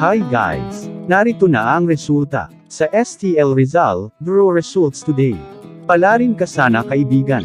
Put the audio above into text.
Hi guys! Narito na ang resulta. Sa STL Rizal, draw results today. Palarin ka sana kaibigan.